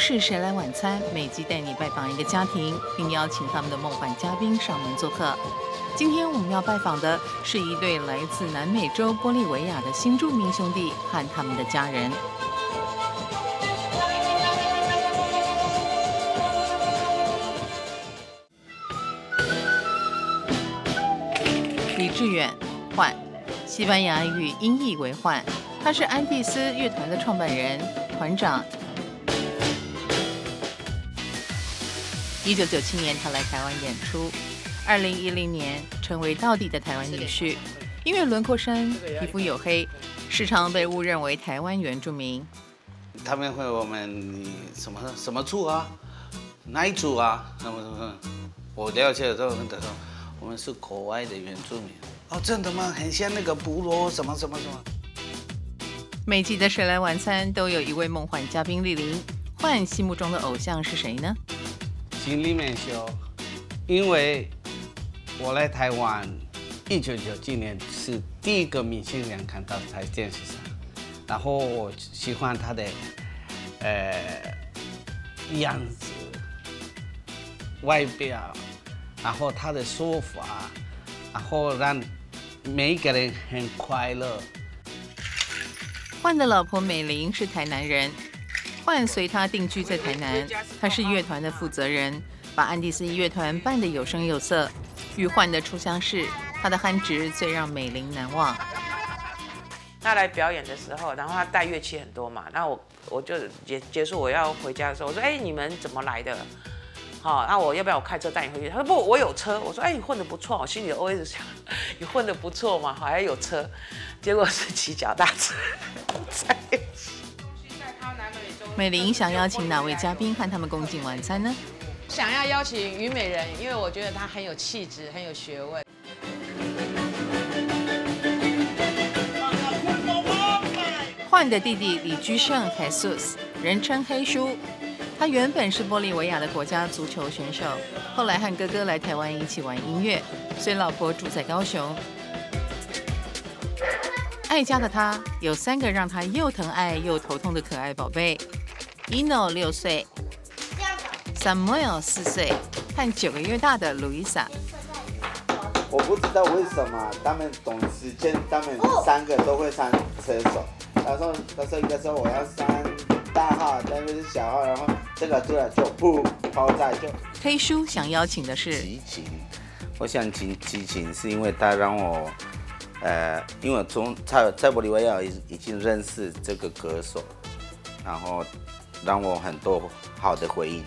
是谁来晚餐？每集带你拜访一个家庭，并邀请他们的梦幻嘉宾上门做客。今天我们要拜访的是一对来自南美洲玻利维亚的新住民兄弟和他们的家人。李志远，焕，西班牙语音译为焕，他是安第斯乐团的创办人、团长。一九九七年，他来台湾演出。二零一零年，成为道地的台湾女婿，因为轮廓深、皮肤黝黑，时常被误认为台湾原住民。他们会问我们你什么什么族啊？哪一族啊？什么什么？我了解的时候，他说我们是国外的原住民。哦，真的吗？很像那个部落什么什么什么。每集的《谁来晚餐》都有一位梦幻嘉宾莅临，换心目中的偶像是谁呢？心里面说，因为我来台湾，一九九七年是第一个明星人看到在电视上，然后我喜欢他的呃样子、外表，然后他的说法，然后让每一个人很快乐。换的老婆美玲是台南人。换随他定居在台南，他是乐团的负责人，把安第斯乐团办得有声有色。与换的初相识，他的憨直最让美玲难忘。他来表演的时候，然后他带乐器很多嘛，那我我就结结束我要回家的时候，我说：“哎，你们怎么来的？好，那我要不要我开车带你回去？”他说：“不，我有车。”我说：“哎，你混得不错。”我心里 always 想：“你混得不错嘛，好像有车。”结果是骑脚踏车。美玲想邀请哪位嘉宾和他们共进晚餐呢？想要邀请虞美人，因为我觉得她很有气质，很有学问。焕的弟弟李居胜 Jesus，人称黑叔，他原本是玻利维亚的国家足球选手，后来和哥哥来台湾一起玩音乐，随老婆住在高雄。爱家的他有三个让他又疼爱又头痛的可爱宝贝。Ino 六岁，Samuel 四岁，和九个月大的 Luisa。我不知道为什么他们懂时间，他们三个都会上厕所。他说：“他说一个说我要上大号，那个是小号，然后这个出来就不抛在就。”黑叔想邀请的是激情，我想请激情是因为他让我，呃，因为从蔡蔡玻利维亚已已经认识这个歌手，然后。让我很多好的回忆。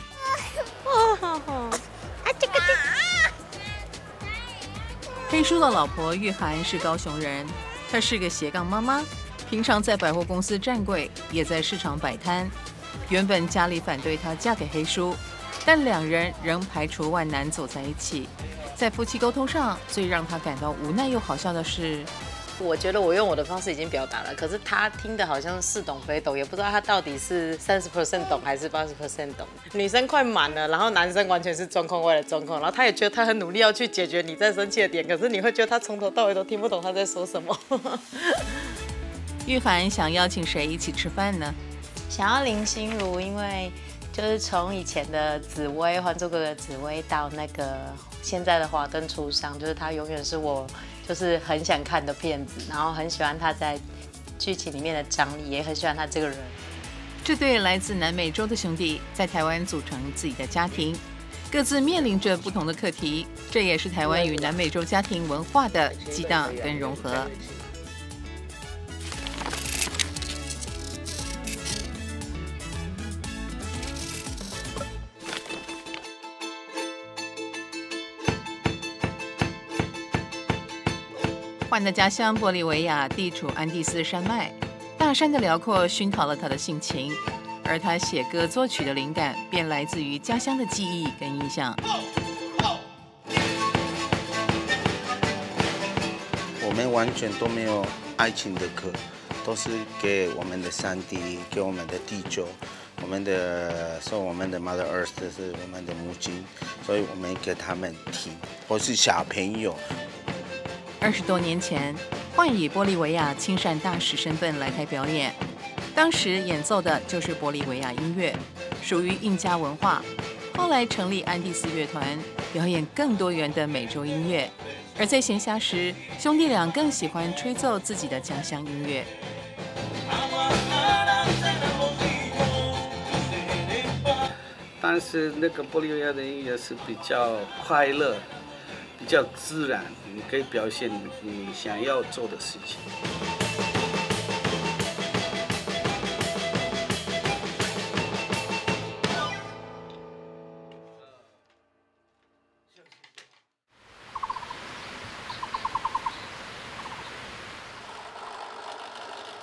黑叔的老婆玉涵是高雄人，她是个斜杠妈妈，平常在百货公司站柜，也在市场摆摊。原本家里反对她嫁给黑叔，但两人仍排除万难走在一起。在夫妻沟通上，最让他感到无奈又好笑的是。我觉得我用我的方式已经表达了，可是他听的好像似懂非懂，也不知道他到底是三十 percent 懂还是八十 percent 懂。女生快满了，然后男生完全是状况外的状况，然后他也觉得他很努力要去解决你在生气的点，可是你会觉得他从头到尾都听不懂他在说什么。玉凡想邀请谁一起吃饭呢？想要林心如，因为就是从以前的紫薇《还珠格格》紫薇到那个现在的华灯初上，就是他永远是我。就是很想看的片子，然后很喜欢他在剧情里面的张力，也很喜欢他这个人。这对来自南美洲的兄弟在台湾组成自己的家庭，各自面临着不同的课题，这也是台湾与南美洲家庭文化的激荡跟融合。换的家乡玻利维亚地处安第斯山脉，大山的辽阔熏陶了他的性情，而他写歌作曲的灵感便来自于家乡的记忆跟印象。我们完全都没有爱情的歌，都是给我们的上帝，给我们的地球，我们的说我们的 Mother Earth 是我们的母亲，所以我们给他们听，或是小朋友。二十多年前，幻以玻利维亚亲善大使身份来台表演，当时演奏的就是玻利维亚音乐。属于印加文化。后来成立安第斯乐团，表演更多元的美洲音乐。而在闲暇时，兄弟俩更喜欢吹奏自己的家乡音乐。但是那个玻利维亚的音乐是比较快乐、比较自然，你可以表现你想要做的事情。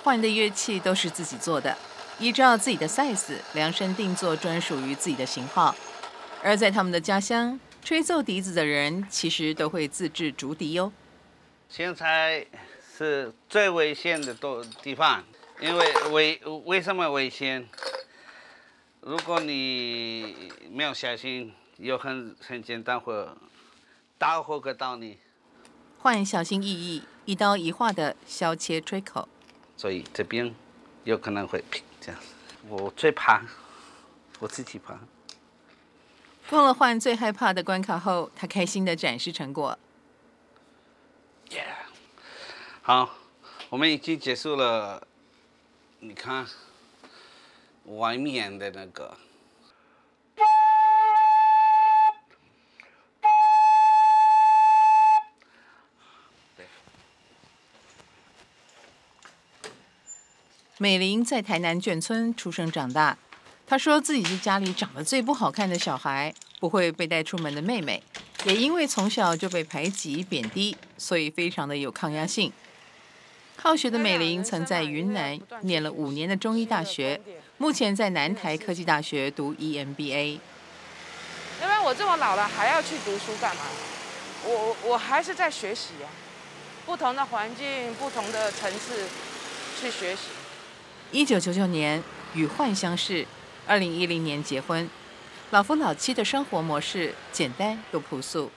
换的乐器都是自己做的，依照自己的 size 量身定做专属于自己的型号。而在他们的家乡，吹奏笛子的人其实都会自制竹笛哟。现在是最危险的多地方，因为危为什么危险？如果你没有小心，有很很简单会大火可到你。换小心翼翼，一刀一划的削切吹口。所以这边有可能会这样。我最怕，我自己怕。过了换最害怕的关卡后，他开心的展示成果。Yeah，好，我们已经结束了。你看，外面的那个。美玲在台南眷村出生长大，她说自己是家里长得最不好看的小孩，不会被带出门的妹妹，也因为从小就被排挤贬低，所以非常的有抗压性。好学的美玲曾在云南念了五年的中医大学，目前在南台科技大学读 EMBA。因为我这么老了还要去读书干嘛？我我还是在学习啊，不同的环境、不同的层次去学习。一九九九年与幻相识，二零一零年结婚，老夫老妻的生活模式简单又朴素。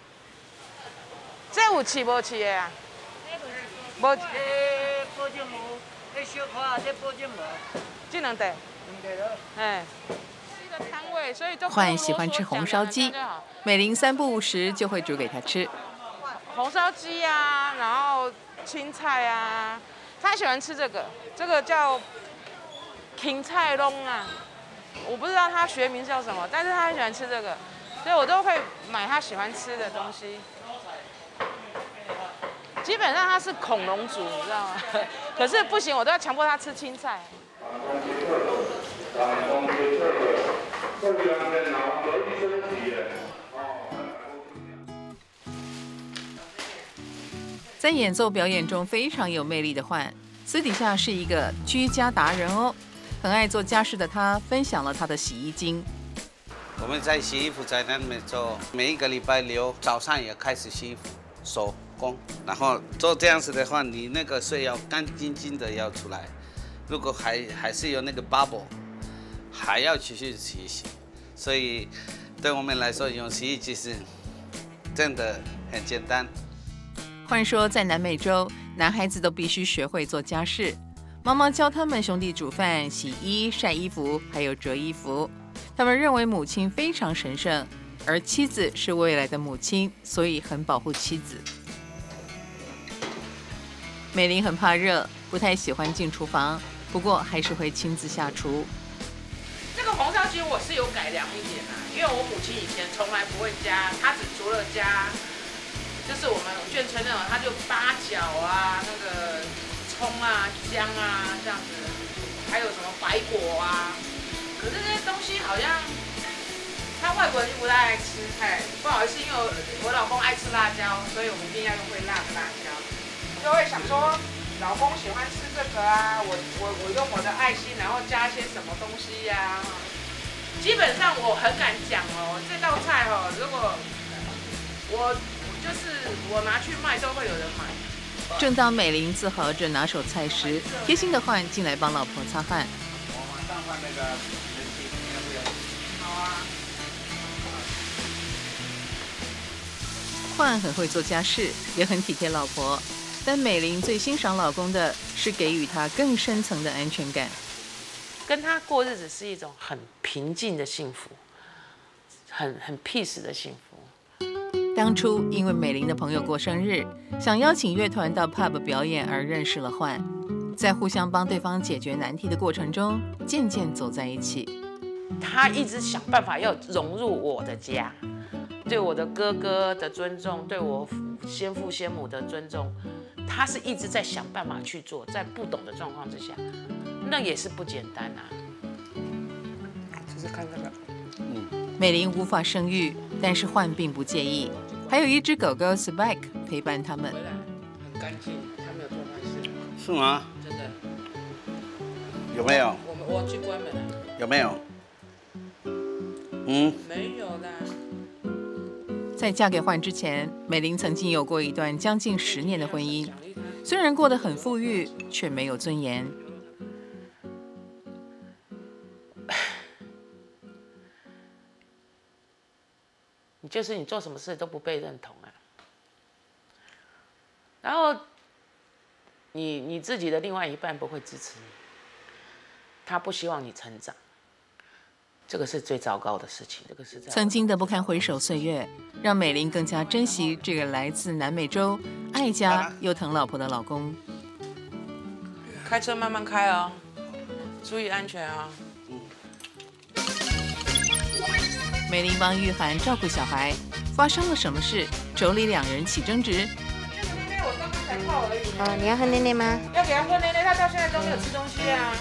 这有饲无饲的啊？无。保证无，那小块这保证无。这两袋。两袋了。哎。摊位，所以就。幻喜欢吃红烧鸡，美玲三不五时就会煮给他吃。红烧鸡啊，然后青菜啊，他喜欢吃这个，这个叫。芹菜窿啊，我不知道他学名叫什么，但是他很喜欢吃这个，所以我都会买他喜欢吃的东西。基本上他是恐龙族，你知道吗？可是不行，我都要强迫他吃青菜。在演奏表演中非常有魅力的幻，私底下是一个居家达人哦。很爱做家事的他，分享了他的洗衣精。我们在洗衣服在那边做，每一个礼拜六早上也开始洗衣服，手工。然后做这样子的话，你那个水要干净净的要出来。如果还还是有那个 bubble，还要继续洗一洗。所以对我们来说，用洗衣机是真的很简单。换说在南美洲，男孩子都必须学会做家事。妈妈教他们兄弟煮饭、洗衣、晒衣服，还有折衣服。他们认为母亲非常神圣，而妻子是未来的母亲，所以很保护妻子。美玲很怕热，不太喜欢进厨房，不过还是会亲自下厨。这个红烧鸡我是有改良一点啊，因为我母亲以前从来不会加，她只除了加，就是我们眷村那种，她就八角啊那个。葱啊，姜啊，这样子，还有什么白果啊？可是这些东西好像他外国人就不太爱吃，哎，不好意思，因为我老公爱吃辣椒，所以我们一定要用会辣的辣椒。就会想说，老公喜欢吃这个啊，我我我用我的爱心，然后加一些什么东西呀？基本上我很敢讲哦，这道菜哦，如果我就是我拿去卖，都会有人买。正当美玲自豪着拿手菜时，贴心的焕进来帮老婆擦汗。焕很会做家事，也很体贴老婆，但美玲最欣赏老公的是给予她更深层的安全感。跟他过日子是一种很平静的幸福，很很 peace 的幸福。当初因为美玲的朋友过生日，想邀请乐团到 pub 表演而认识了焕，在互相帮对方解决难题的过程中，渐渐走在一起。他一直想办法要融入我的家，对我的哥哥的尊重，对我先父先母的尊重，他是一直在想办法去做，在不懂的状况之下，那也是不简单啊。就是看这个，美玲无法生育，但是焕并不介意，还有一只狗狗 Spike 陪伴他们。回来很干净，他没有做坏事，是吗？真的。有没有？我们我去关门了，有没有？嗯，没有啦。在嫁给焕之前，美玲曾经有过一段将近十年的婚姻，虽然过得很富裕，却没有尊严。就是你做什么事都不被认同啊。然后你你自己的另外一半不会支持你，他不希望你成长，这个是最糟糕的事情。这个是曾经的不堪回首岁月，让美玲更加珍惜这个来自南美洲、爱家又疼老婆的老公。开车慢慢开哦，注意安全啊、美玲帮玉涵照顾小孩，发生了什么事？妯娌两人起争执，我刚刚才泡而已，啊，你要喝奶奶吗？要给他喝奶奶，他到现在都没有吃东西啊。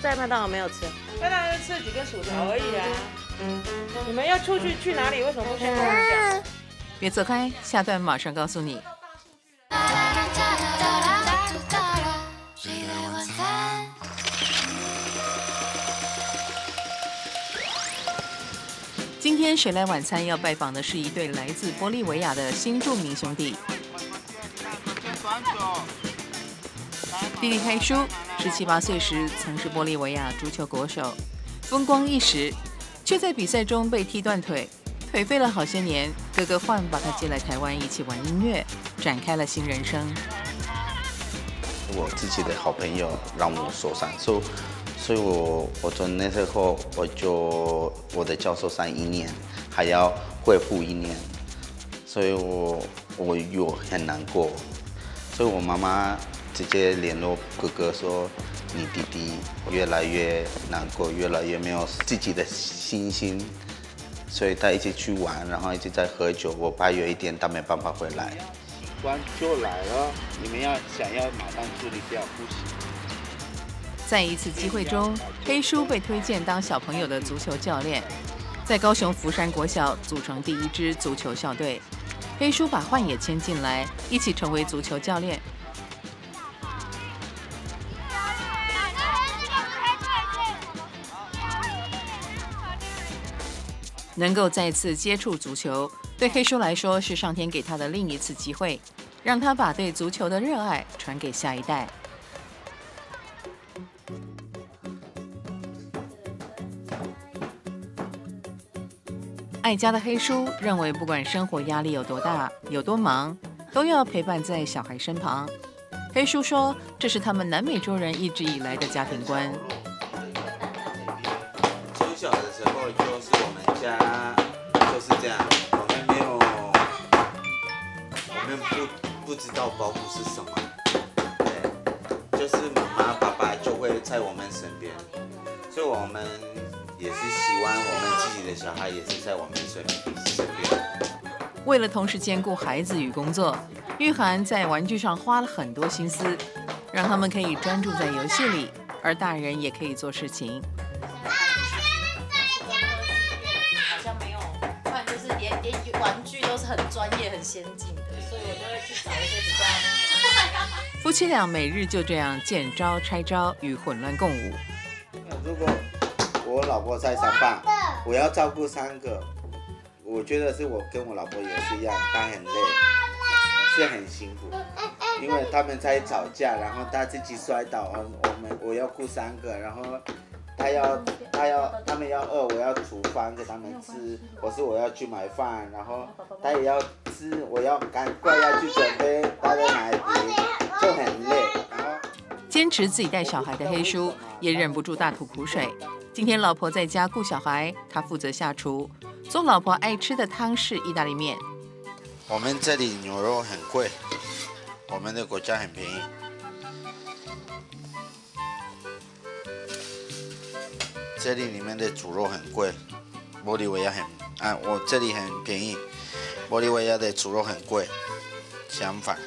在麦当劳没有吃。麦当劳就吃了几根薯条而已啊。你们要出去去哪里？为什么不先跟我讲？别走开，下段马上告诉你。今天谁来晚餐要拜访的是一对来自玻利维亚的新著名兄弟。弟弟黑叔十七八岁时曾是玻利维亚足球国手，风光一时，却在比赛中被踢断腿，腿废了好些年。哥哥焕把他接来台湾一起玩音乐，展开了新人生。我自己的好朋友让我受伤，所以我我从那时候我就我的教授上一年，还要恢复一年，所以我我有很难过，所以我妈妈直接联络哥哥说，你弟弟越来越难过，越来越没有自己的信心，所以他一直去玩，然后一直在喝酒，我怕有一天他没办法回来。关就来了，你们要想要马上处理掉，不行。在一次机会中，黑叔被推荐当小朋友的足球教练，在高雄福山国小组成第一支足球校队。黑叔把幻也牵进来，一起成为足球教练。能够再次接触足球，对黑叔来说是上天给他的另一次机会，让他把对足球的热爱传给下一代。爱家的黑叔认为，不管生活压力有多大、有多忙，都要陪伴在小孩身旁。黑叔说，这是他们南美洲人一直以来的家庭观。从小的时候就是我们家就是这样，我们没有，我们不不知道包袱是什么，对，就是妈妈爸爸就会在我们身边，所以我们也是希望我们自己的小孩也是在我们身身边。为了同时兼顾孩子与工作，玉涵在玩具上花了很多心思，让他们可以专注在游戏里，而大人也可以做事情。好像没有，不然就是连连玩具都是很专业、很先进的，所以我就会去找一些比较。夫妻俩每日就这样见招拆招，与混乱共舞。如果我老婆在上班，我要照顾三个，我觉得是我跟我老婆也是一样，她很累，是很辛苦，因为他们在吵架，然后她自己摔倒，我们我要顾三个，然后她要她要他们要饿，我要煮饭给他们吃，我是我要去买饭，然后她也要吃，我要赶快要去准备她的奶瓶，就很累。坚持自己带小孩的黑叔也忍不住大吐苦水。今天老婆在家顾小孩，他负责下厨，做老婆爱吃的汤式意大利面。我们这里牛肉很贵，我们的国家很便宜。这里里面的猪肉很贵，玻利维亚很啊，我这里很便宜，玻利维亚的猪肉很贵，相反。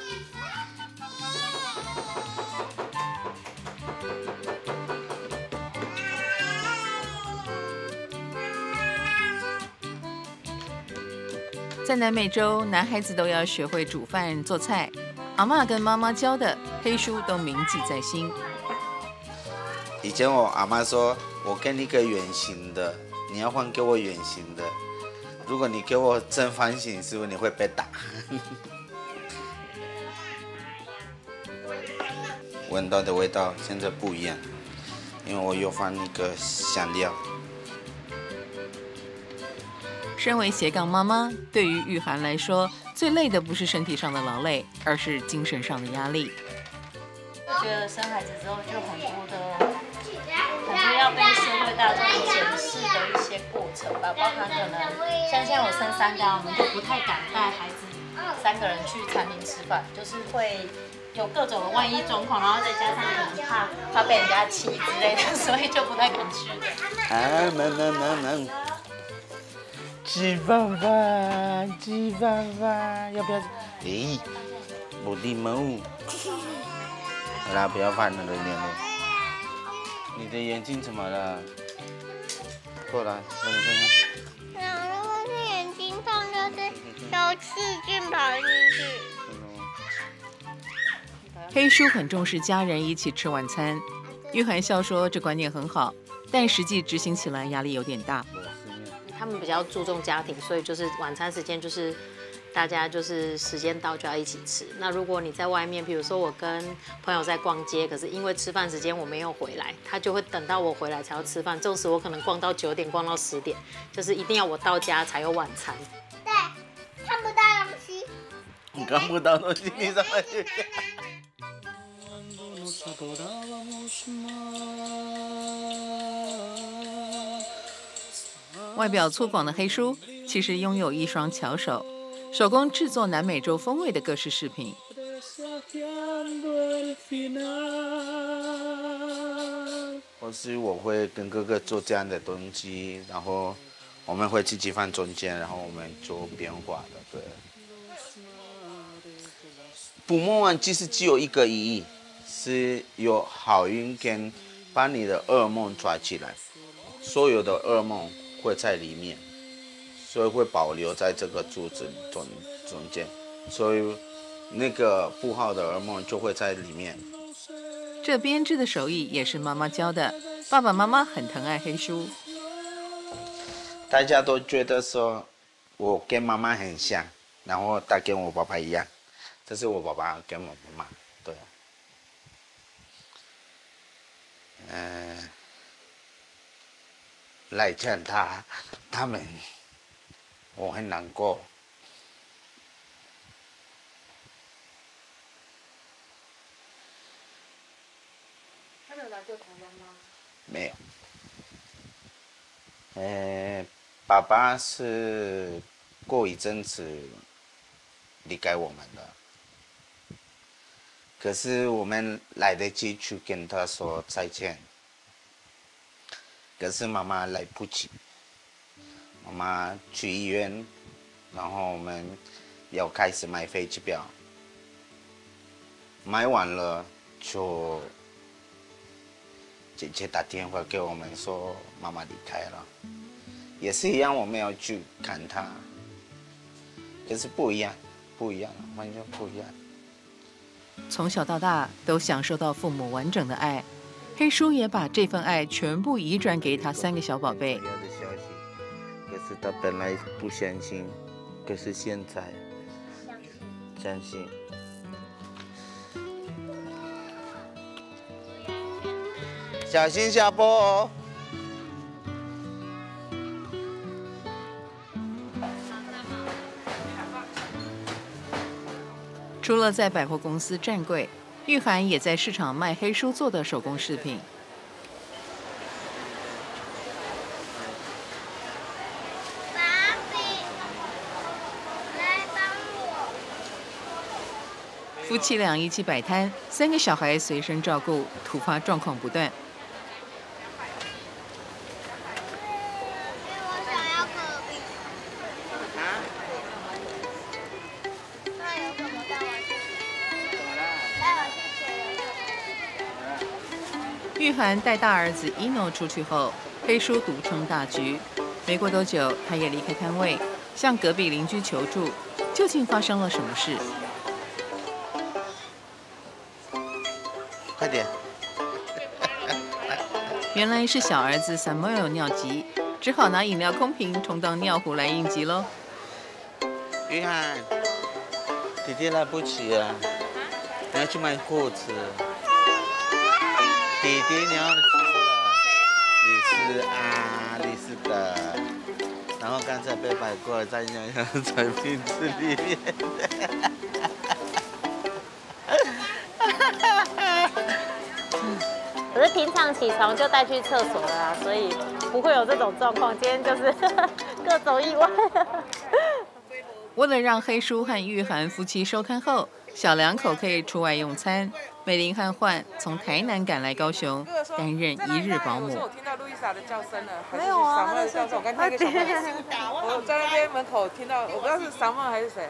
在南美洲，男孩子都要学会煮饭做菜，阿妈跟妈妈教的，黑叔都铭记在心。以前我阿妈说，我给你个圆形的，你要换给我圆形的。如果你给我正方形，是不是你会被打？闻到的味道现在不一样，因为我有放那个香料。身为斜杠妈妈，对于玉涵来说，最累的不是身体上的劳累，而是精神上的压力。我觉得生孩子之后就很多的，很多要被社会大众检视的一些过程吧，包含可能像现在我生三个啊，我们就不太敢带孩子三个人去餐厅吃饭，就是会有各种的万一状况，然后再加上可能怕怕被人家气之类的，所以就不太敢去。啊，能能能能，鸡饭饭，鸡饭饭，要不要？咦，我的猫。好啦，不要翻了，人脸了。你的眼睛怎么了？过来，让你看看。然后如果是眼睛痛，就是有细菌跑进去。黑叔很重视家人一起吃晚餐，玉涵笑说这观念很好，但实际执行起来压力有点大。他们比较注重家庭，所以就是晚餐时间就是大家就是时间到就要一起吃。那如果你在外面，比如说我跟朋友在逛街，可是因为吃饭时间我没有回来，他就会等到我回来才要吃饭。纵使我可能逛到九点，逛到十点，就是一定要我到家才有晚餐。对，看不到东西。你看不到东西，你怎么去？外表粗犷的黑叔，其实拥有一双巧手，手工制作南美洲风味的各式饰品。或是我会跟哥哥做这样的东西，然后我们会自己放中间，然后我们做变化的，对。捕梦网其实只有一个意义，是有好运跟把你的噩梦抓起来，所有的噩梦会在里面，所以会保留在这个柱子中中间，所以那个不好的噩梦就会在里面。这编织的手艺也是妈妈教的，爸爸妈妈很疼爱黑叔。大家都觉得说我跟妈妈很像，然后他跟我爸爸一样，这是我爸爸跟我妈妈，对。嗯、来见他，他们，我很难过。他有来过台湾吗？没有。呃，爸爸是过一阵子离开我们的，可是我们来得及去跟他说再见，可是妈妈来不及，妈妈去医院，然后我们要开始买飞机票，买完了就。姐姐打电话给我们说妈妈离开了，也是一样，我们要去看她，可是不一样，不一样，完全不一样。从小到大都享受到父母完整的爱，黑叔也把这份爱全部移转给他三个小宝贝。要的消息，可是他本来不相信，可是现在相信。小心下坡哦。除了在百货公司站柜，玉涵也在市场卖黑叔做的手工饰品。芭比，来帮我。夫妻俩一起摆摊，三个小孩随身照顾，突发状况不断。吃。玉涵带大儿子一诺出去后，黑叔独撑大局。没过多久，他也离开摊位，向隔壁邻居求助。究竟发生了什么事？快点！原来是小儿子 Samuel 尿急，只好拿饮料空瓶充当尿壶来应急喽。约翰，弟弟来不及了，你要去买裤子。弟弟你要哭了，李斯啊，李斯的。然后刚才被摆过在那个产品子里面。可是平常起床就带去厕所了啊，所以不会有这种状况。今天就是 各种意外。为了让黑叔和玉涵夫妻收摊后，小两口可以出外用餐，美玲和焕从台南赶来高雄，担任一日保姆我。听到路易莎的叫声了，还是没有啊萨默的叫声？我刚听一个小朋友，我在那边门口听到，我不知道是萨默还是谁。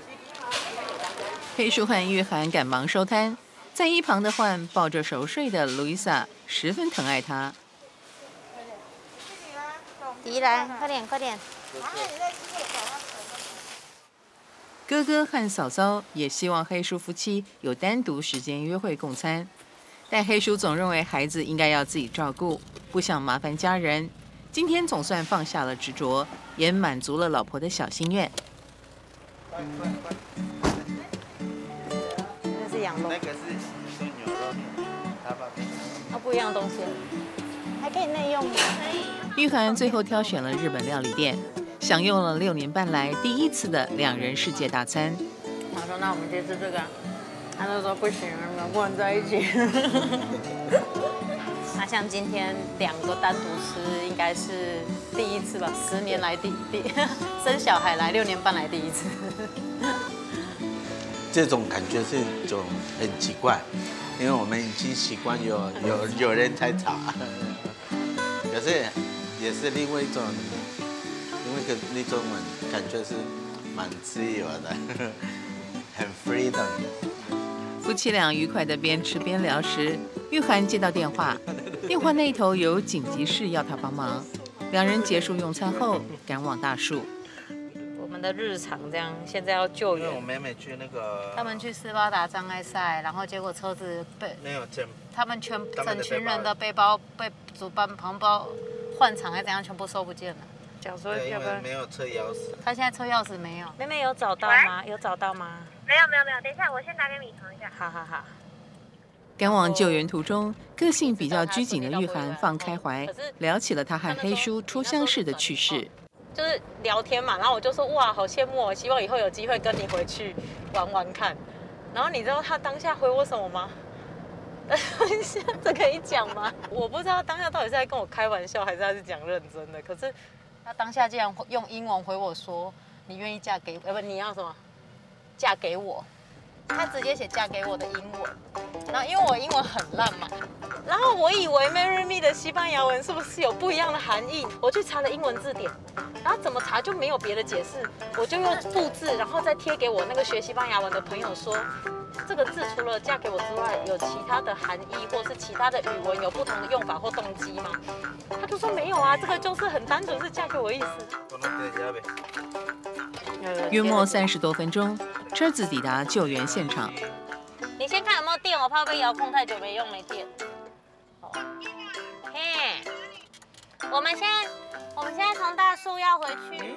黑叔和玉涵赶忙收摊，在一旁的焕抱着熟睡的路易莎，十分疼爱她。迪兰，快点快点！哥哥和嫂嫂也希望黑叔夫妻有单独时间约会共餐，但黑叔总认为孩子应该要自己照顾，不想麻烦家人。今天总算放下了执着，也满足了老婆的小心愿。那是羊肉那，个是是牛肉，不一样的东西，还可以内用吗？玉涵最后挑选了日本料理店，享用了六年半来第一次的两人世界大餐。他说那我们今天吃这个啊，他就说不行，我们不能在一起。那像今天两个单独吃，应该是第一次吧，十年来第第 生小孩来六年半来第一次。这种感觉是一种很奇怪，因为我们已经习惯有有有人在吵，可是也是另外一种，另外一个那种感觉是蛮自由的，很 freedom。夫妻俩愉快的边吃边聊时，玉涵接到电话，电话那头有紧急事要他帮忙。两人结束用餐后，赶往大树。我们的日常这样，现在要救援。妹妹去那个他们去斯巴达障碍赛，然后结果车子被没有证，他们全整群人的背包被主办旁包换场还怎样，全部收不见了。讲说要不要？有车钥匙。他现在车钥匙没有。妹妹有找到吗？有找到吗？没有没有没有，等一下，我先打给米彤一下。好好好。赶往救援途中，个性比较拘谨的玉涵放开怀，聊起了他和黑叔初相识的趣事。就是聊天嘛，然后我就说哇，好羡慕哦，希望以后有机会跟你回去玩玩看。然后你知道他当下回我什么吗？等一下这可以讲吗？我不知道当下到底是在跟我开玩笑，还是他是讲认真的。可是他当下竟然用英文回我说：“你愿意嫁给……呃不，你要什么？嫁给我。”他直接写嫁给我的英文，然后因为我英文很烂嘛，然后我以为 marry me 的西班牙文是不是有不一样的含义？我去查了英文字典，然后怎么查就没有别的解释，我就用复制，然后再贴给我那个学西班牙文的朋友说，这个字除了嫁给我之外，有其他的含义，或是其他的语文有不同的用法或动机吗？他就说没有啊，这个就是很单纯是嫁给我意思。约莫三十多分钟，车子抵达救援现场。你先看有没有电，我怕被遥控太久没用没电。哦嘿，我们现在我们现在从大树要回去。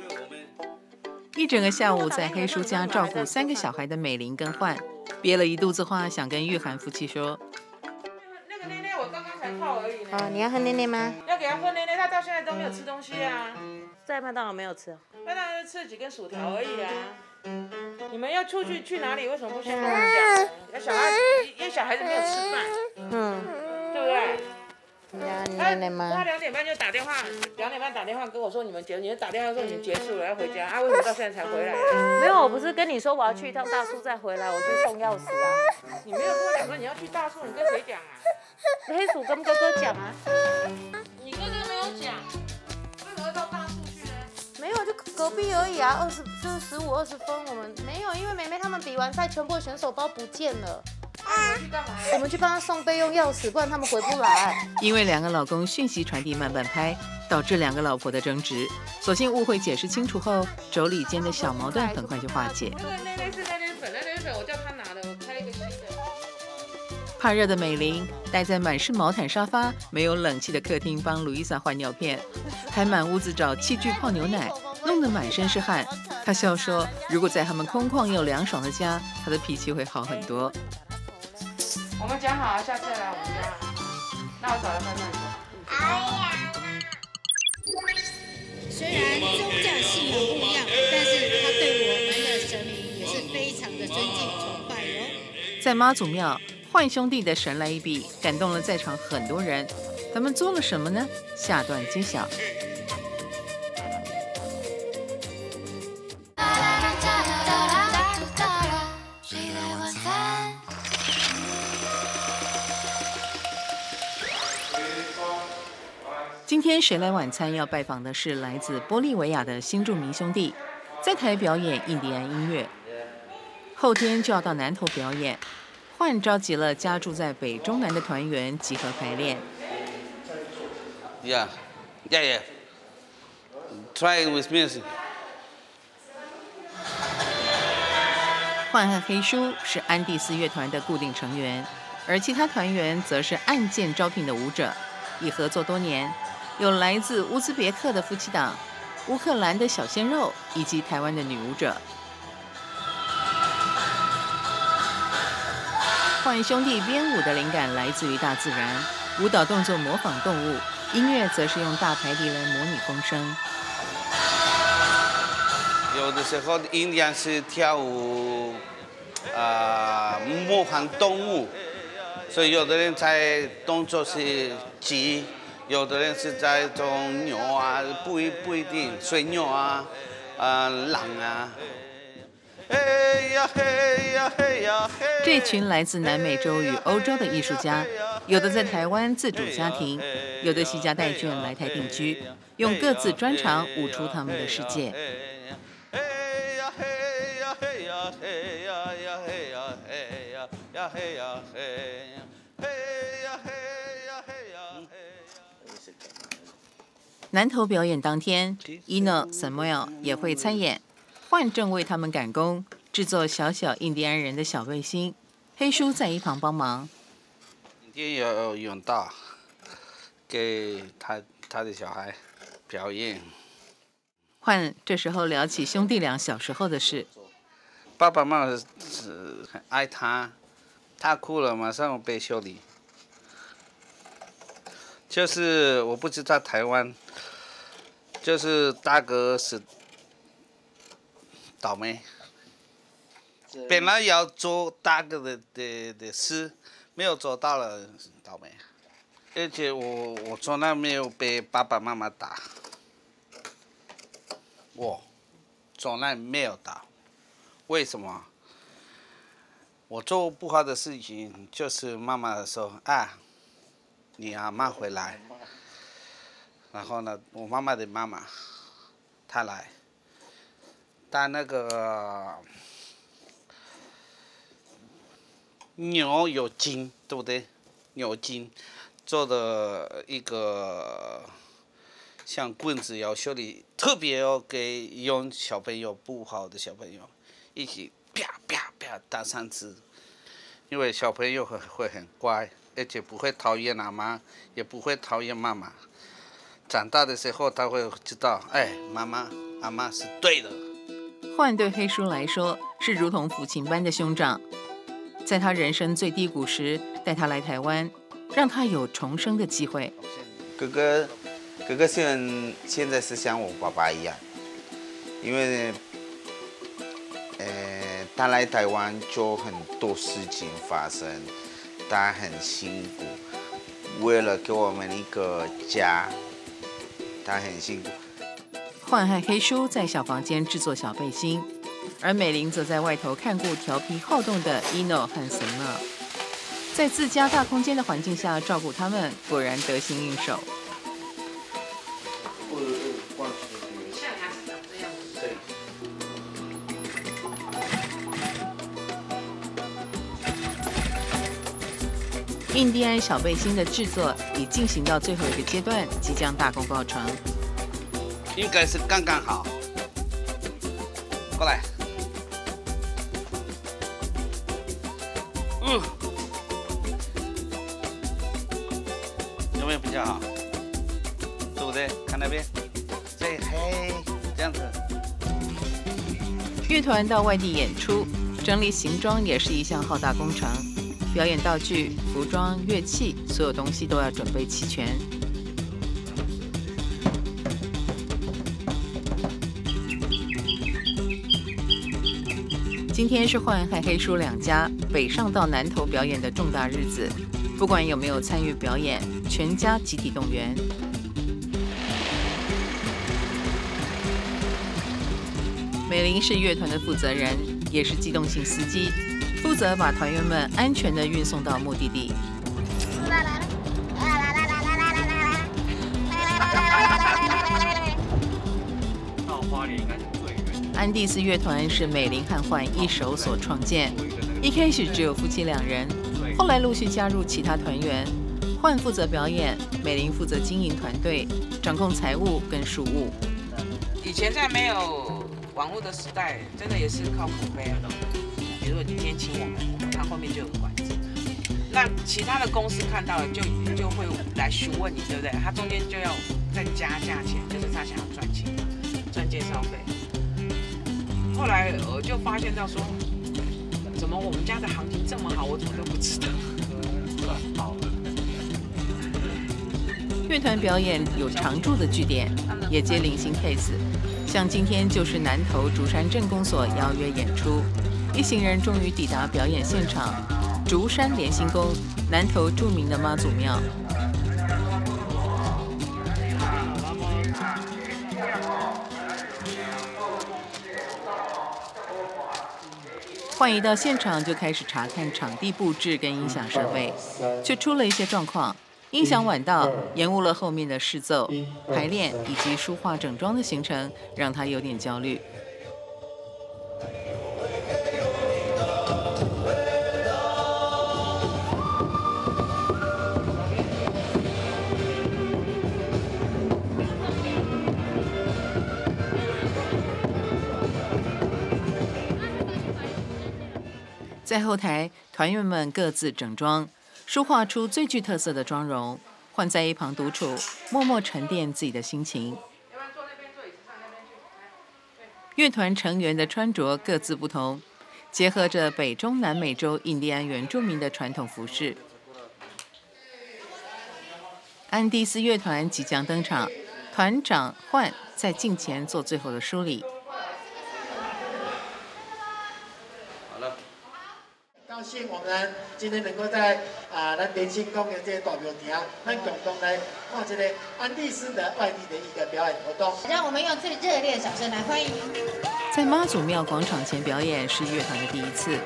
一整个下午在黑叔家照顾三个小孩的美玲跟焕，憋了一肚子话想跟玉涵夫妻说。那个奶奶我刚刚才泡而已呢。哦，你要喝奶奶吗？要给他喝奶奶，他到现在都没有吃东西啊。在麦当劳没有吃。麦当劳就吃了几根薯条而已啊。你们要出去去哪里？为什么不先跟我讲呢？要小孩，因为小孩子没有吃饭，嗯，对不对？他两点半就打电话，两点半打电话跟我说你们结，你们打电话说你们结束了要回家啊？为什么到现在才回来？没有，我不是跟你说我要去一趟大树再回来，我去送钥匙啊。你没有跟我讲说你要去大树，你跟谁讲啊？黑鼠跟哥哥讲啊，你哥哥没有讲，为什么要到大树去呢？没有，就隔壁而已啊，二十就是十五二十分，我们没有，因为梅梅他们比完赛，全部的选手包不见了？我们去帮他送备用钥匙，不然他们回不来。因为两个老公讯息传递慢半拍，导致两个老婆的争执。所幸误会解释清楚后，妯娌间的小矛盾很快就化解。那个那类似那类粉，那我叫他拿的，我开一个新的。怕热的美玲待在满是毛毯沙发、没有冷气的客厅帮路易莎换尿片，还满屋子找器具泡牛奶，弄得满身是汗。她笑说：“如果在他们空旷又凉爽的家，她的脾气会好很多。我们讲好，下次来我们家。那我找来饭饭吃。哎呀，虽然宗教信仰不一样，但是他对我们的神明也是非常的尊敬崇拜哦。”在妈祖庙，换兄弟的神来一笔，感动了在场很多人。咱们做了什么呢？下段揭晓。天谁来晚餐要拜访的是来自玻利维亚的新著名兄弟，在台表演印第安音乐。后天就要到南头表演，换召集了家住在北中南的团员集合排练。Yeah, yeah, yeah. Try it with music. 焕和黑叔是安第斯乐团的固定成员，而其他团员则是案件招聘的舞者，已合作多年。有来自乌兹别克的夫妻档、乌克兰的小鲜肉以及台湾的女舞者。焕兄弟编舞的灵感来自于大自然，舞蹈动作模仿动物，音乐则是用大排笛来模拟风声。有的时候印第安是跳舞，啊、模仿动物，所以有的人在动作是急，有的人是在种牛啊，不一不一定，水牛啊，啊、狼啊。嘿呀嘿呀嘿呀嘿。这群来自南美洲与欧洲的艺术家，有的在台湾自主家庭，有的携家带眷来台定居，用各自专长舞出他们的世界。嘿呀嘿呀嘿呀嘿呀呀嘿呀嘿呀呀嘿呀南投表演当天，Eno、Samuel 也会参演，换正为他们赶工，制作小小印第安人的小卫星。黑叔在一旁帮忙。今天有永大给他他的小孩表演。换这时候聊起兄弟俩小时候的事，爸爸妈妈是很爱他，他哭了马上被修理。就是我不知道台湾，就是大哥是倒霉，本来要做大哥的的的事，没有做到了，倒霉。而且我我从来没有被爸爸妈妈打，我从来没有打。为什么？我做不好的事情，就是妈妈说啊，你阿妈回来，然后呢，我妈妈的妈妈，她来，但那个牛有筋，对不对？牛筋做的一个像棍子要修理，特别要给用小朋友不好的小朋友一起啪啪啪打三次，因为小朋友会会很乖，而且不会讨厌阿妈，也不会讨厌妈妈。长大的时候他会知道，哎，妈妈阿妈是对的。换对黑叔来说是如同父亲般的兄长，在他人生最低谷时带他来台湾，让他有重生的机会。哥哥，哥哥虽然现在是像我爸爸一样，因为，呃，他来台湾就很多事情发生，他很辛苦，为了给我们一个家，他很辛苦。幻汉黑叔在小房间制作小背心，而美玲则在外头看顾调皮好动的伊诺和森娜。在自家大空间的环境下照顾他们，果然得心应手。印第安小背心的制作已进行到最后一个阶段，即将大功告成。应该是刚刚好。过来。嗯，有没有比较好？对不对？看那边，这黑这样子。乐团到外地演出，整理行装也是一项浩大工程。表演道具、服装、乐器，所有东西都要准备齐全。今天是焕和黑叔两家北上到南投表演的重大日子，不管有没有参与表演，全家集体动员。美玲是乐团的负责人，也是机动性司机，负责把团员们安全地运送到目的地。安第斯乐团是美玲和焕一手所创建，一开始只有夫妻两人，后来陆续加入其他团员。焕负责表演，美玲负责经营团队，掌控财务跟事务。以前在没有网络的时代，真的也是靠口碑啊。比如说今天请我们，他后面就有管子。那其他的公司看到了，就就会来询问你，对不对？他中间就要再加价钱，就是他想要赚钱，赚介绍费。后来我就发现到说，怎么我们家的行情这么好，我怎么都不知道。乐团表演有常驻的据点，也接零星 case。像今天就是南投竹山镇公所邀约演出，一行人终于抵达表演现场——竹山莲心宫，南投著名的妈祖庙。换一到现场就开始查看场地布置跟音响设备，却出了一些状况。音响晚到，延误了后面的试奏、排练以及书画整装的行程，让他有点焦虑。在后台，团员们各自整装。书画出最具特色的妆容，换在一旁独处，默默沉淀自己的心情。乐团成员的穿着各自不同，结合着北中南美洲印第安原住民的传统服饰。安第斯乐团即将登场，团长焕在镜前做最后的梳理。高兴我们今天能够在啊咱莲心公园这个大庙顶，咱共同来看这个安第斯的外地的一个表演活动。让我们用最热烈的掌声来欢迎。在妈祖庙广场前表演是乐团的第一次，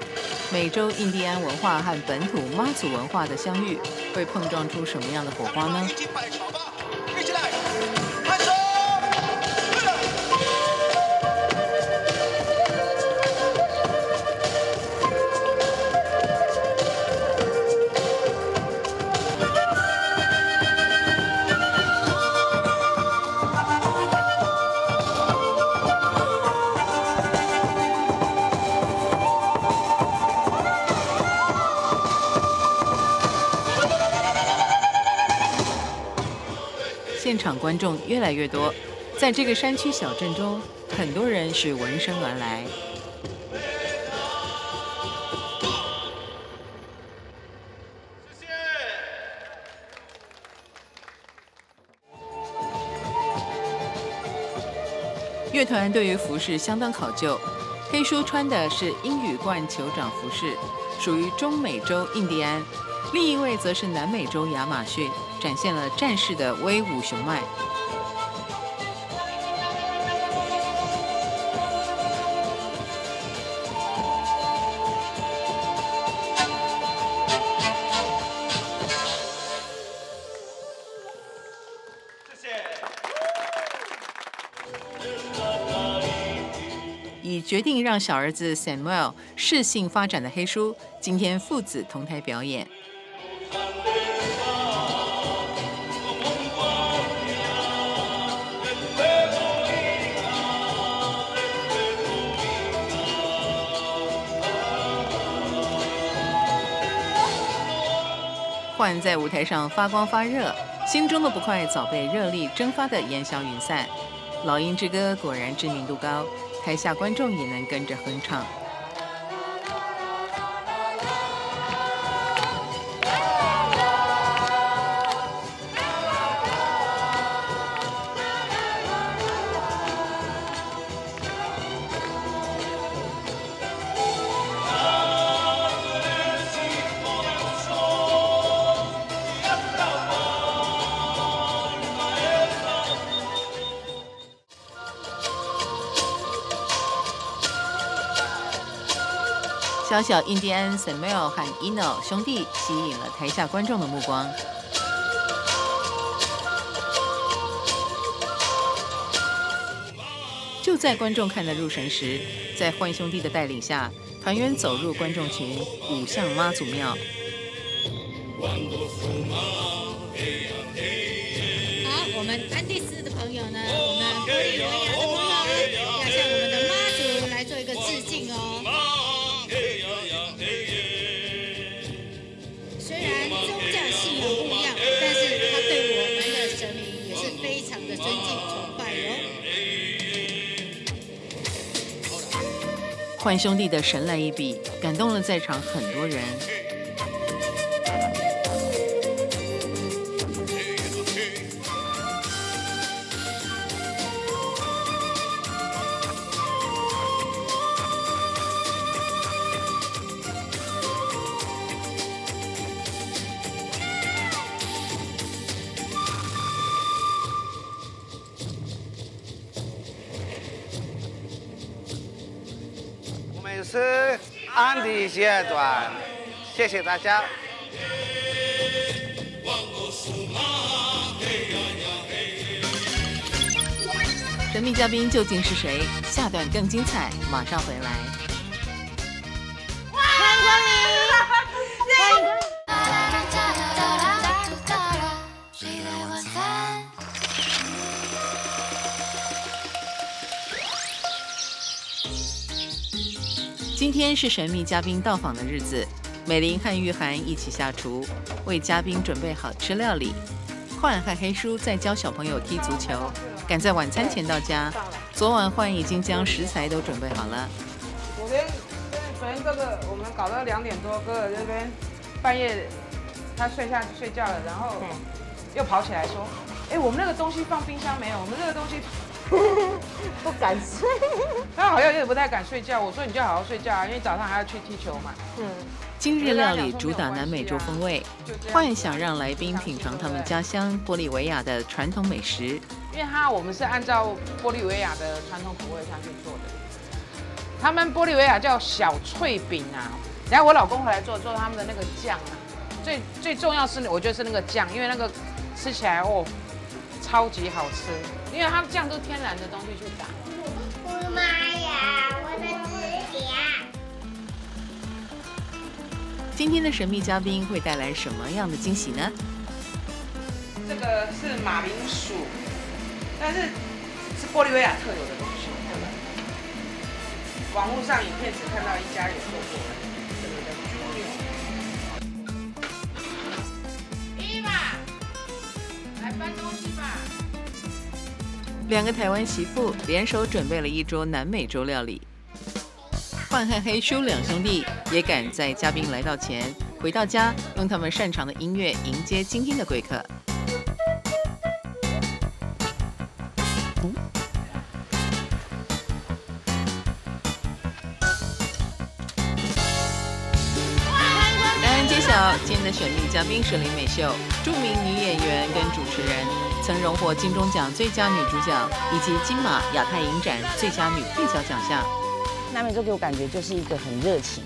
美洲印第安文化和本土妈祖文化的相遇，会碰撞出什么样的火花呢？一起摆场吧，观众越来越多，在这个山区小镇中，很多人是闻声而来。乐团对于服饰相当考究，黑叔穿的是英语冠酋长服饰，属于中美洲印第安；另一位则是南美洲亚马逊，展现了战士的威武雄迈。已决定让小儿子 Samuel 适性发展的黑叔，今天父子同台表演。幻在舞台上发光发热，心中的不快早被热力蒸发的烟消云散。老鹰之歌果然知名度高，台下观众也能跟着哼唱。小印第安 Samuel 和 Eno 兄弟吸引了台下观众的目光。就在观众看得入神时，在欢兄弟的带领下，团员走入观众群，舞向妈祖庙。换兄弟的神来一笔，感动了在场很多人。安迪乐团，谢谢大家。神秘嘉宾究竟是谁？下段更精彩，马上回来。天是神秘嘉宾到访的日子，美玲和玉涵一起下厨，为嘉宾准备好吃料理。焕和黑叔在教小朋友踢足球，赶在晚餐前到家。昨晚焕已经将食材都准备好了。昨天昨天哥哥我们搞到两点多，哥哥这边半夜他睡下去睡觉了，然后又跑起来说：“哎，我们那个东西放冰箱没有？我们这个东西不敢睡。他好像有点不太敢睡觉。我说你就好好睡觉啊，因为早上还要去踢球嘛。嗯，今日料理主打南美洲风味，幻想让来宾品尝他们家乡玻利维亚的传统美食。因为它我们是按照玻利维亚的传统口味下去做的。他们玻利维亚叫小脆饼啊，然后我老公回来做做他们的那个酱啊，最最重要是我觉得是那个酱，因为那个吃起来哦超级好吃，因为它酱都天然的东西去打。我的妈呀，我的指甲！今天的神秘嘉宾会带来什么样的惊喜呢？这个是马铃薯，但是是玻利维亚特有的东西。这个网络上影片只看到一家有做过搬东西吧。两个台湾媳妇联手准备了一桌南美洲料理。幻汉黑叔两兄弟也赶在嘉宾来到前，回到家用他们擅长的音乐迎接今天的贵客。今天的选定嘉宾是林美秀，著名女演员跟主持人，曾荣获金钟奖最佳女主角以及金马亚太影展最佳女配角奖项。南美洲给我感觉就是一个很热情。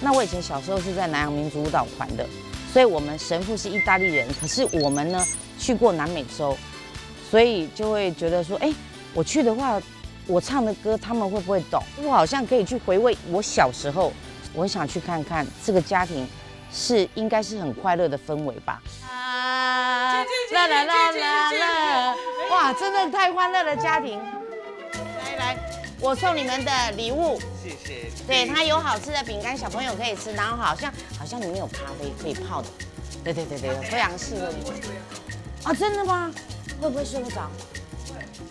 那我以前小时候是在南洋民族舞蹈团的，所以我们神父是意大利人，可是我们呢去过南美洲，所以就会觉得说，哎，我去的话，我唱的歌他们会不会懂？我好像可以去回味我小时候，我想去看看这个家庭是应该是很快乐的氛围吧。啊，啦啦啦啦啦！哇，真的太欢乐的家庭。来来，我送你们的礼物。谢谢。对，它有好吃的饼干，小朋友可以吃，然后好像好像里面有咖啡可以泡的。对对对对，非常适合你们。啊，真的吗？会不会睡不着？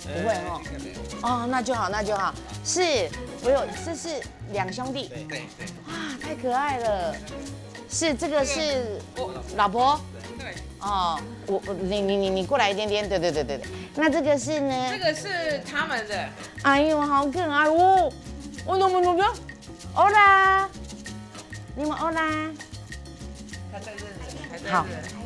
不会哦。哦，那就好，那就好。是，我有，这是两兄弟。对对。哇，太可爱了。是，这个是老婆。对。哦，我我你你你你过来一点点，对对对对对。那这个是呢？这个是他们的。哎呦，好可爱哦！我怎么怎么？欧啦，你们欧啦。他在这里，还在好，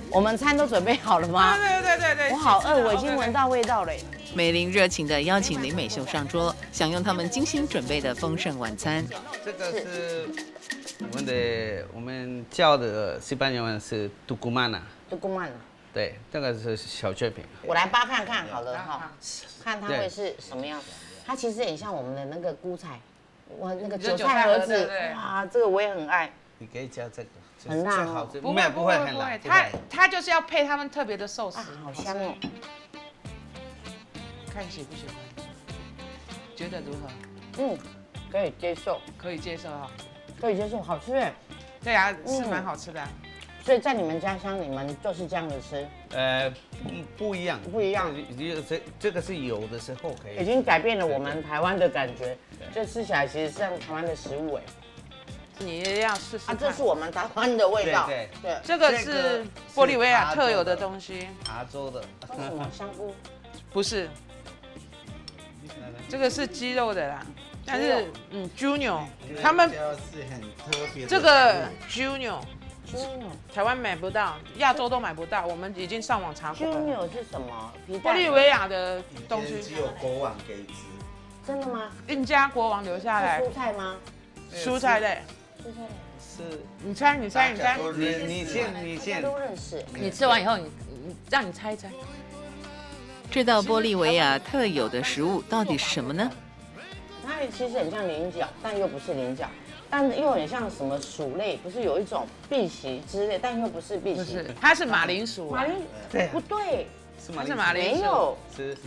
我们餐都准备好了吗？对对对对对。我好饿，我已经闻到味道了。美玲热情地邀请林美秀上桌，享用他们精心准备的丰盛晚餐。这个是我们的，我们叫的西班牙文是杜古曼呐。杜古曼。对，这个是小雀饼。我来扒看看好了哈，看它会是什么样子。它其实很像我们的那个菇菜，哇，那个韭菜盒子，哇，这个我也很爱。你可以加这个，很辣哦。不会不会不会，它它就是要配他们特别的寿司，好香哦。看喜不喜欢？觉得如何？嗯，可以接受，可以接受哈，可以接受，好吃哎。对啊，是蛮好吃的。所以在你们家乡，你们就是这样子吃？呃，不不一样，不一样。这这个是有的时候可以。已经改变了我们台湾的感觉，就吃起来其实像台湾的食物哎。你要试试啊，这是我们台湾的味道。对对，这个是玻利维亚特有的东西。亚洲的。什么香菇？不是。这个是鸡肉的啦，但是嗯，Junior，他们这个 Junior，Junior，。台湾买不到，亚洲都买不到，我们已经上网查过了。Junior 是什么？玻利维亚的东西。只有国王可以吃。真的吗？印加国王留下来。蔬菜吗？蔬菜类。蔬菜类。是。你猜，你猜，你猜。你你先，你先。都认识。你吃完以后，你你让你猜一猜。这道玻利维亚特有的食物到底是什么呢？它其实很像菱角，但又不是菱角。但又很像什么薯类，不是有一种碧玺之类，但又不是碧玺，不是，它是马铃薯。马铃对，不对，它是马铃薯。没有，是是。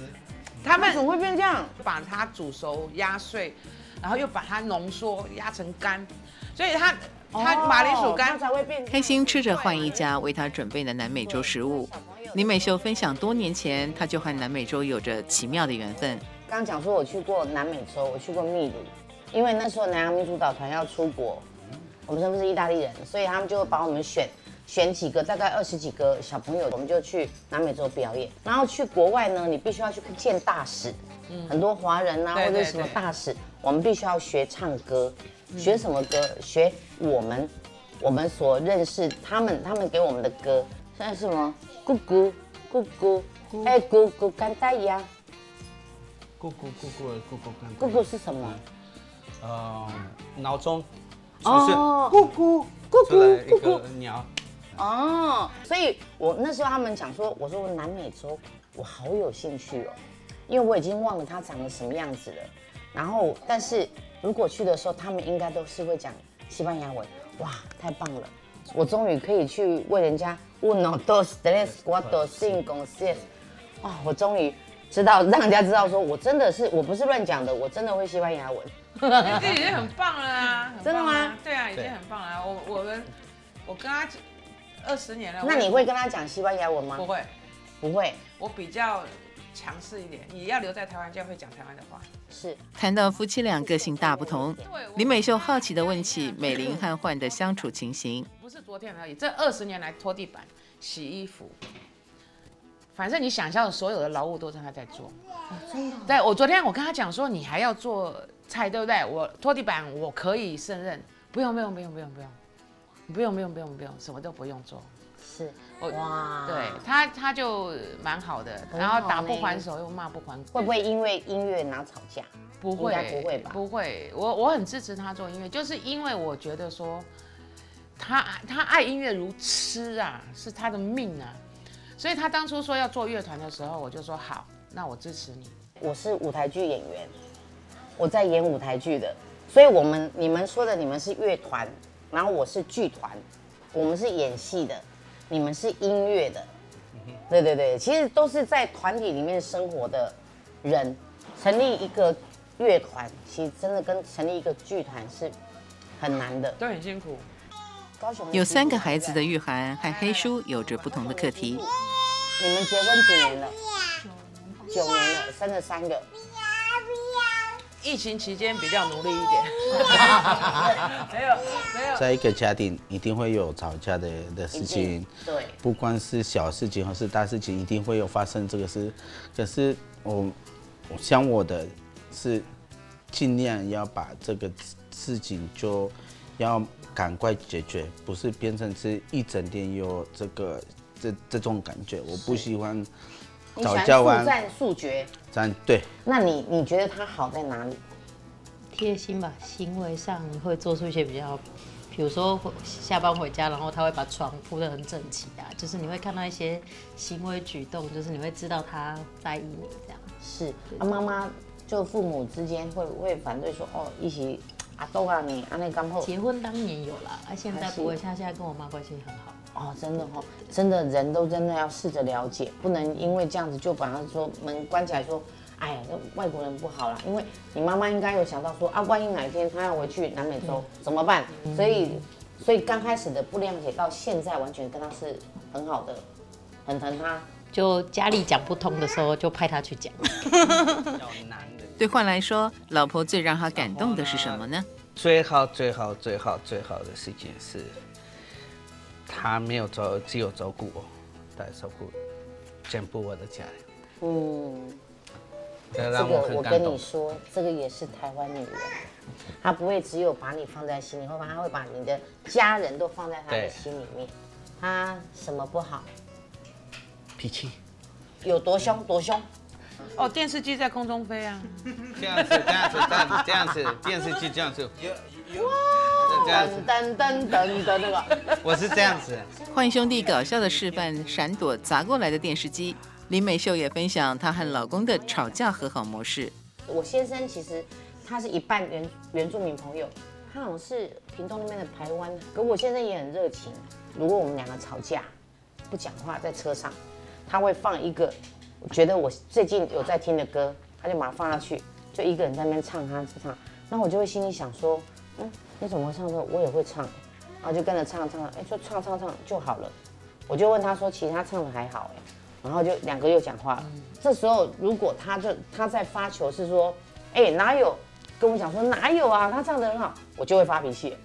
他们怎么会变这样？把它煮熟压碎，然后又把它浓缩压成干，所以它它马铃薯干才会变。开心吃着换一家为他准备的南美洲食物。林美秀分享多年前，他就和南美洲有着奇妙的缘分。刚刚讲说我去过南美洲，我去过秘鲁。因为那时候南洋民族导团要出国，我们是不是意大利人，所以他们就把我们选选几个大概二十几个小朋友，我们就去南美洲表演。然后去国外呢，你必须要去见大使，很多华人啊或者什么大使，我们必须要学唱歌，学什么歌？学我们我们所认识他们他们给我们的歌，像什么咕咕咕咕，哎咕咕干大呀，咕咕咕咕咕咕干，咕咕是什么？呃，脑中哦，咕咕咕咕咕咕鸟哦，所以我那时候他们讲说，我说南美洲我好有兴趣哦，因为我已经忘了它长得什么样子了。然后，但是如果去的时候，他们应该都是会讲西班牙文，哇，太棒了！我终于可以去为人家问哦，dos tres cuatro cinco seis，哇，我终于知道让人家知道说我真的是我不是乱讲的，我真的会西班牙文。这已经很棒了 啊！真的吗？对啊，已经很棒了。我我们我跟他二十年了。那你会跟他讲西班牙文吗？不会，不会。我比较强势一点。你要留在台湾，就要会讲台湾的话。是。谈到夫妻俩个性大不同，李美秀好奇的问起美玲和焕的相处情形。不是昨天而已，这二十年来拖地板、洗衣服，反正你想象的所有的劳务都是他在做。真的。对，我昨天我跟他讲说，你还要做。菜对不对？我拖地板我可以胜任，不用不用不用不用不用，不用不用不用不用，什么都不用做。是我哇，对他他就蛮好的，然后打不还手又骂不还口。会不会因为音乐然后吵架？不会，不会吧不会，我我很支持他做音乐，就是因为我觉得说他他爱音乐如痴啊，是他的命啊。所以他当初说要做乐团的时候，我就说好，那我支持你。我是舞台剧演员，我在演舞台剧的，所以我们你们说的你们是乐团，然后我是剧团，我们是演戏的，你们是音乐的，对对对，其实都是在团体里面生活的人，成立一个乐团，其实真的跟成立一个剧团是很难的，都很辛苦。有三个孩子的玉涵和黑叔有着不同的课题。你们结婚几年了？九年了，生了三个。疫情期间比较努力一点，没有没有。在一个家庭一定会有吵架的的事情，对，不管是小事情或是大事情，一定会有发生这个事。可是我，我像我的是尽量要把这个事情就要赶快解决，不是变成是一整天有这个这这种感觉。我不喜欢吵架完速战速决。战对。那你你觉得他好在哪里？贴心吧，行为上你会做出一些比较，比如说回下班回家，然后他会把床铺得很整齐啊，就是你会看到一些行为举动，就是你会知道他在意你这样。是啊，妈妈就父母之间会会反对说哦，一起啊都啊你啊那刚后结婚当年有啦，啊现在不会，像现在跟我妈关系很好。哦，真的哦，真的人都真的要试着了解，不能因为这样子就把他说门关起来说，哎呀，那外国人不好啦，因为你妈妈应该有想到说啊，万一哪一天他要回去南美洲、怎么办？所以所以刚开始的不谅解，到现在完全跟他是很好的，很疼他。就家里讲不通的时候，就派他去讲。对焕来说，老婆最让他感动的是什么呢？最好最好最好最好的事情是，他没有照，只有照顾我，来照顾全部我的家人，嗯，这个我跟你。说，这个也是台湾女人，她不会只有把你放在心里，会把她会把你的家人都放在她的心里面。她什么不好？脾气。有多凶多凶？哦，电视机在空中飞啊，这样子这样子这样子这样子，电视机这样子，这样子，噔噔噔的那个，我是这样子。换兄弟搞笑的示范闪躲砸过来的电视机。林美秀也分享她和老公的吵架和好模式。我先生其实他是一半原原住民朋友，他好像是屏东那边的台湾，可我先生也很热情。如果我们两个吵架不讲话，在车上，他会放一个我觉得我最近有在听的歌，他就马上放下去，就一个人在那边唱，他唱，那我就会心里想说，嗯，你怎么会唱这个？我也会唱，然后就跟着唱唱，哎，就唱唱唱就好了。我就问他说，其实他唱的还好哎，然后就两个又讲话了。这时候如果他就他在发球是说，哎，哪有跟我讲说哪有啊，他唱的很好，我就会发脾气，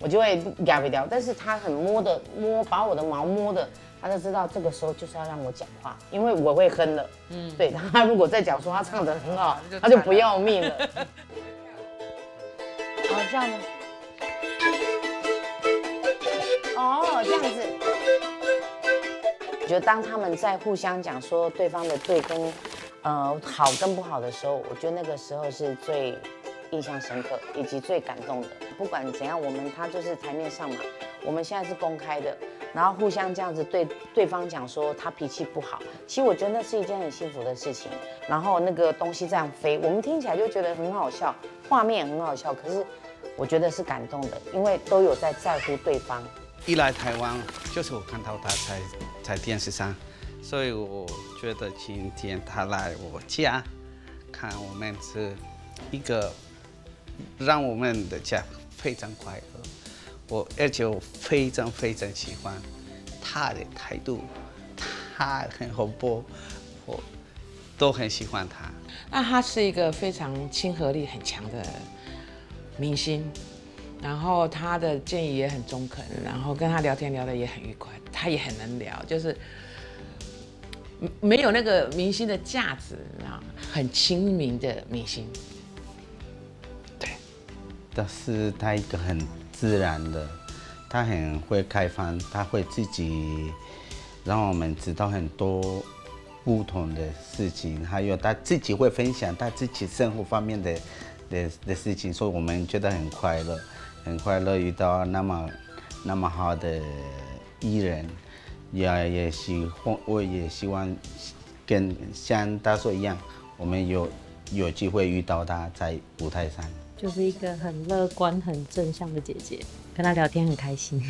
我就会压不掉。但是他很摸的摸，把我的毛摸的，他就知道这个时候就是要让我讲话，因为我会哼了。嗯，对他如果再讲说他唱的很好，他就不要命了。好，这样这样子。我觉得当他们在互相讲说对方的对跟呃好跟不好的时候，我觉得那个时候是最印象深刻以及最感动的。不管怎样，我们他就是台面上嘛，我们现在是公开的，然后互相这样子对对方讲说他脾气不好，其实我觉得那是一件很幸福的事情。然后那个东西这样飞，我们听起来就觉得很好笑，画面很好笑，可是我觉得是感动的，因为都有在在乎对方。一来台湾，就是我看到他在在电视上，所以我觉得今天他来我家，看我们是一个让我们的家非常快乐。我而且我非常非常喜欢他的态度，他很活泼，我都很喜欢他。那他是一个非常亲和力很强的明星，然后他的建议也很中肯，然后跟他聊天聊得也很愉快，他也很能聊，就是没没有那个明星的架子啊，很亲民的明星。对。但是他一个很自然的他很会开放，他会自己让我们知道很多不同的事情，还有他自己会分享他自己生活方面的的的事情，所以我们觉得很快乐，很快乐遇到那么那么好的艺人，也也希望我也希望跟像大硕一样，我们有有机会遇到他在舞台上。就是一个很乐观、很正向的姐姐，跟他聊天很开心。